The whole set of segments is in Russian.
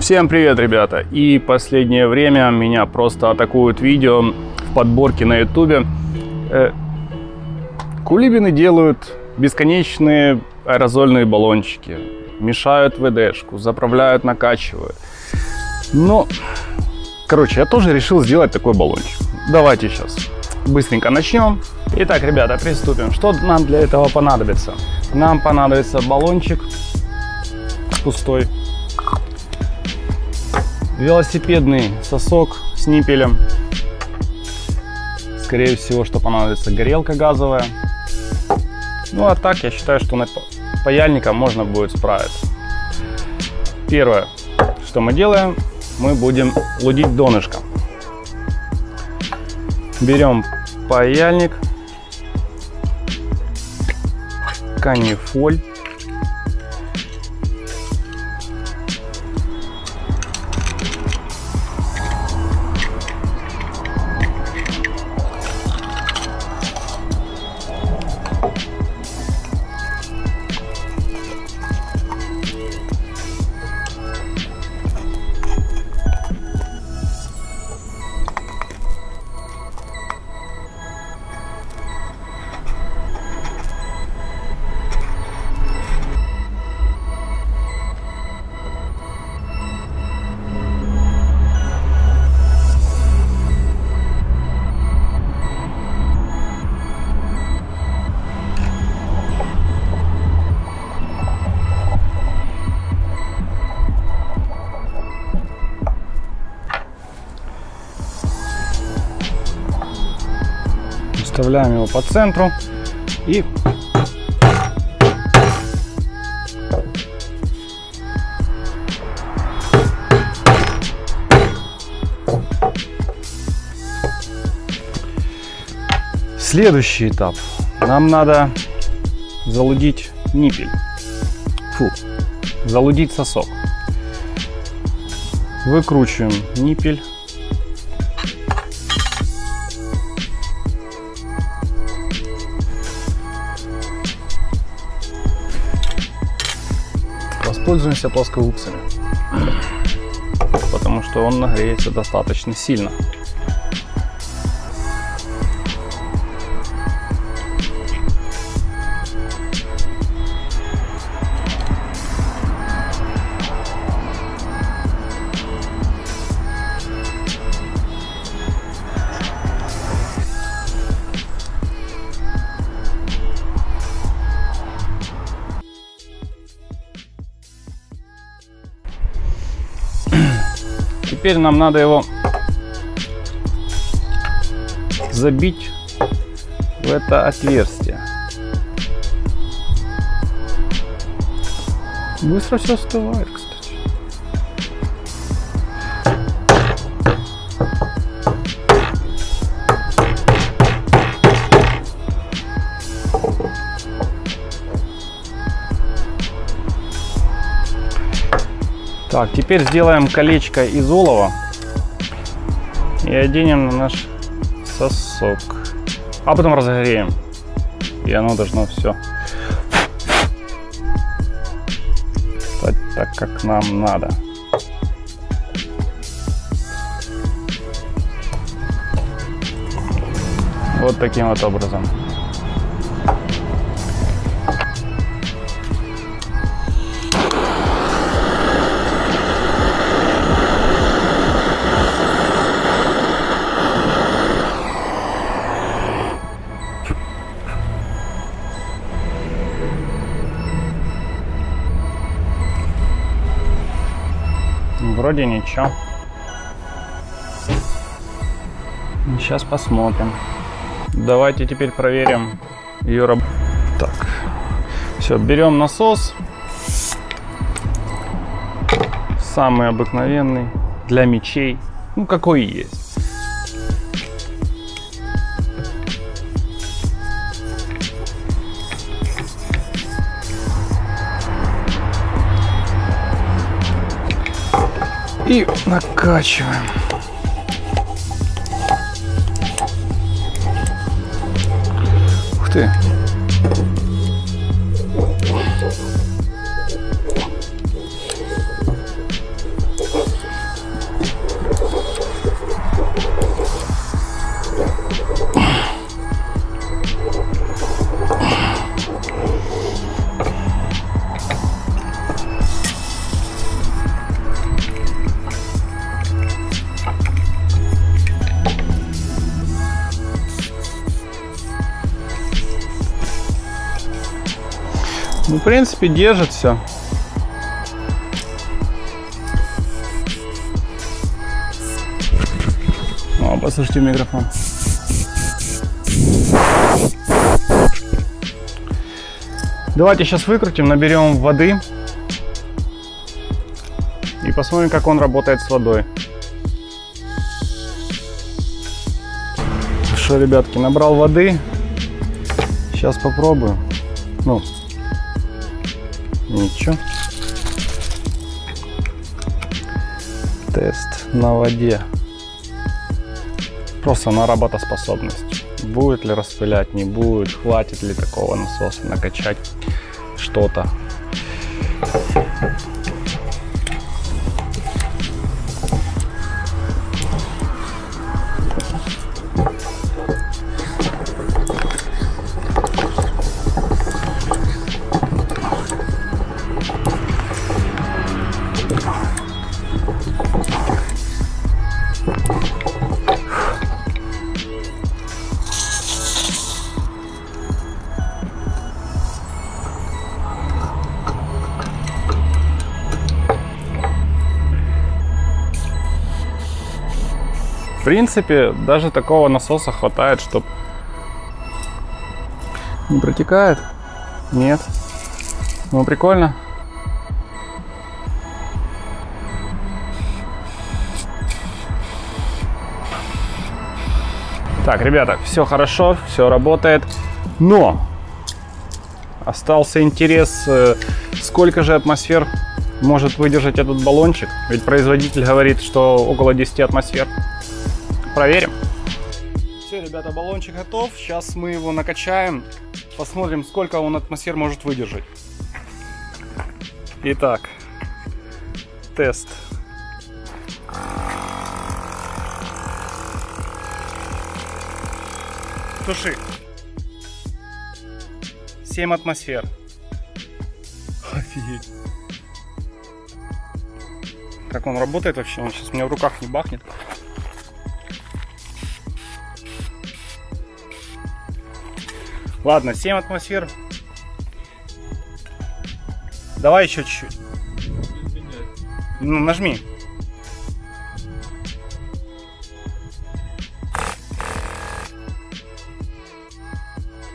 Всем привет, ребята! И последнее время меня просто атакуют видео в подборке на ютубе. Э, кулибины делают бесконечные аэрозольные баллончики, мешают ВДшку, заправляют, накачивают. Но, короче, я тоже решил сделать такой баллончик. Давайте сейчас быстренько начнем. Итак, ребята, приступим. Что нам для этого понадобится? Нам понадобится баллончик пустой, велосипедный сосок с ниппелем. Скорее всего, что понадобится горелка газовая. Ну а так, я считаю, что на паяльником можно будет справиться. Первое, что мы делаем, мы будем лудить донышко. Берем паяльник, канифоль Вставляем его по центру и Следующий этап. Нам надо залудить ниппель. Фу, залудить сосок. Выкручиваем ниппель Пользуемся плоскогубцами, потому что он нагреется достаточно сильно. Теперь нам надо его забить в это отверстие. Быстро все остывает, кстати. Так, теперь сделаем колечко из олова и оденем на наш сосок. А потом разогреем. И оно должно все стать так, как нам надо. Вот таким вот образом. Вроде ничего. Сейчас посмотрим. Давайте теперь проверим ее работу. Так, все, берем насос. Самый обыкновенный для мечей. Ну, какой есть. И накачиваем. Ух ты. Принципе, держит все. О, послушайте микрофон. Давайте сейчас выкрутим, наберем воды и посмотрим, как он работает с водой. Хорошо, ребятки, набрал воды. Сейчас попробую. Ну, ничего. Тест на воде. Просто на работоспособность. Будет ли распылять, не будет, хватит ли такого насоса накачать что-то. Принципе, даже такого насоса хватает, чтобы не протекает. Нет. Ну, прикольно. Так, ребята, все хорошо, все работает. Но остался интерес, э, сколько же атмосфер может выдержать этот баллончик. Ведь производитель говорит, что около 10 атмосфер. Проверим. Все, ребята, баллончик готов. Сейчас мы его накачаем. Посмотрим, сколько он атмосфер может выдержать. Итак, тест. Туши. 7 атмосфер. Офигеть. Как он работает вообще? Он сейчас у меня в руках не бахнет. Ладно, 7 атмосфер. Давай еще чуть-чуть. Ну, нажми.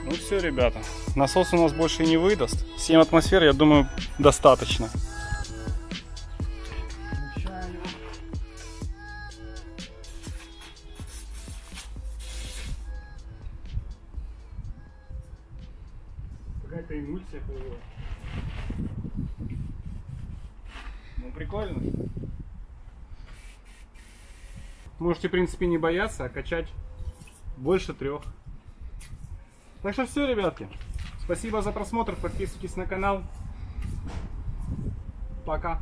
Ну все, ребята. Насос у нас больше не выдаст. 7 атмосфер, я думаю, достаточно. Ну, прикольно. Можете, в принципе, не бояться, а качать больше трех. Так что все, ребятки. Спасибо за просмотр. Подписывайтесь на канал. Пока.